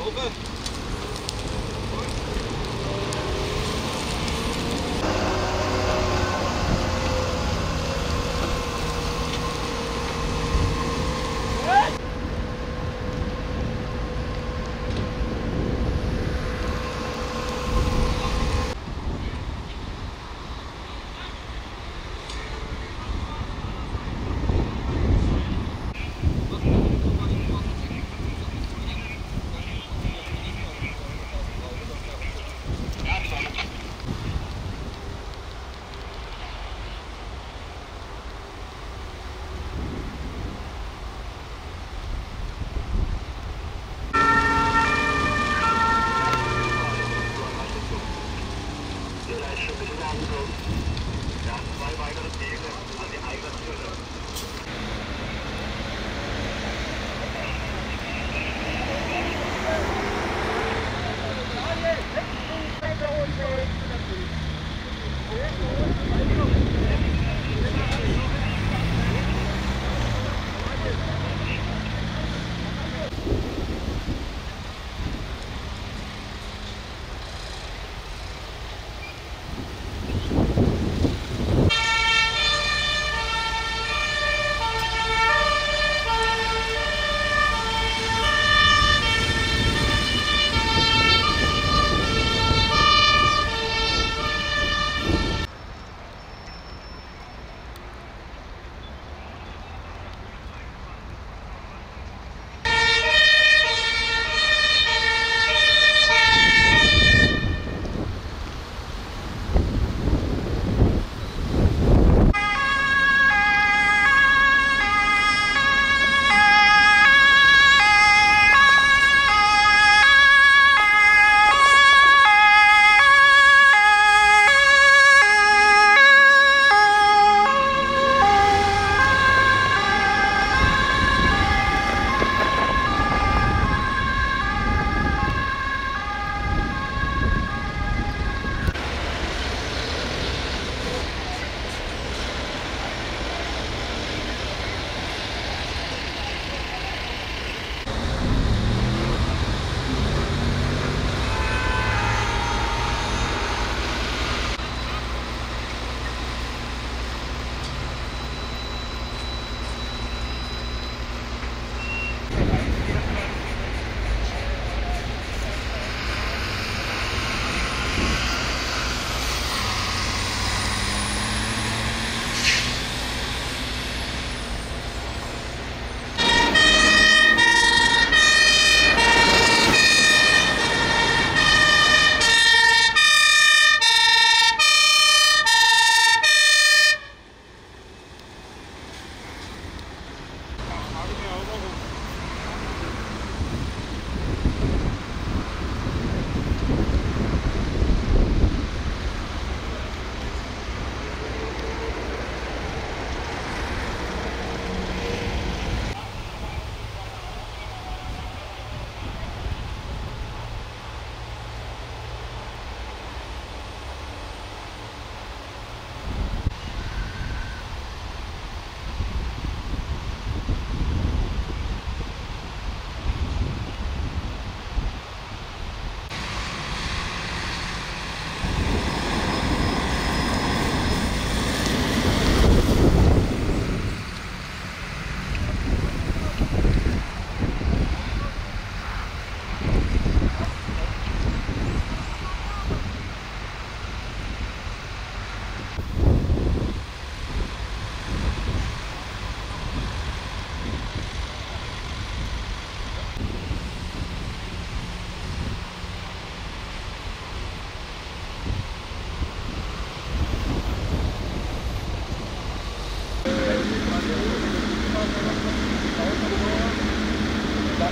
Over.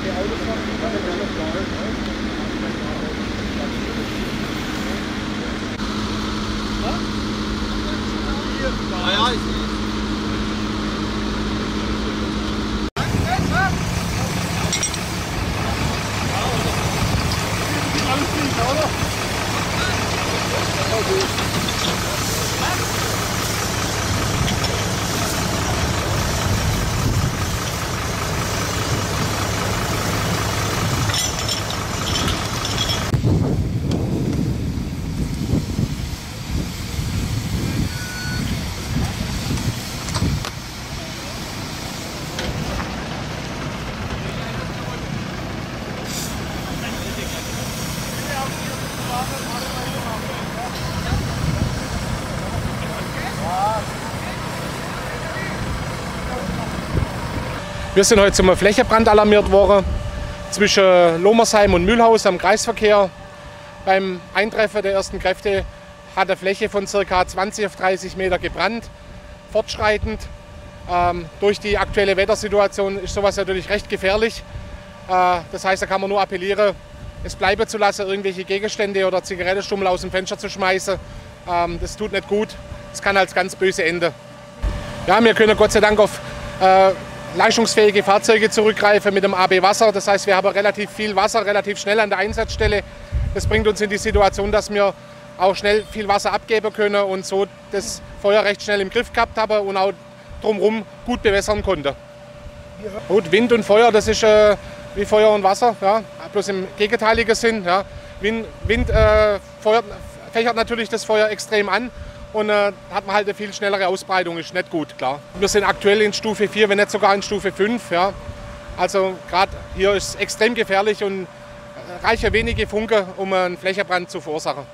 die Autos machen, kann ja gerne fahren. Wir sind heute zum Flächebrand alarmiert worden zwischen Lomersheim und Mühlhaus am Kreisverkehr. Beim Eintreffen der ersten Kräfte hat eine Fläche von ca. 20 auf 30 Meter gebrannt, fortschreitend. Ähm, durch die aktuelle Wettersituation ist sowas natürlich recht gefährlich. Äh, das heißt, da kann man nur appellieren, es bleiben zu lassen, irgendwelche Gegenstände oder Zigarettenstummel aus dem Fenster zu schmeißen Ähm, das tut nicht gut. Das kann als ganz böse enden. Ja, wir können Gott sei Dank auf äh, leistungsfähige Fahrzeuge zurückgreifen mit dem AB Wasser. Das heißt, wir haben relativ viel Wasser, relativ schnell an der Einsatzstelle. Das bringt uns in die Situation, dass wir auch schnell viel Wasser abgeben können und so das Feuer recht schnell im Griff gehabt haben und auch drumherum gut bewässern konnte. Gut, Wind und Feuer, das ist äh, wie Feuer und Wasser, ja, bloß im gegenteiligen Sinn. Ja. Wind, Wind äh, feuert, fächert natürlich das Feuer extrem an und äh, hat man halt eine viel schnellere Ausbreitung, ist nicht gut, klar. Wir sind aktuell in Stufe 4, wenn nicht sogar in Stufe 5. Ja. Also gerade hier ist es extrem gefährlich und reichen wenige Funke, um einen Flächenbrand zu verursachen.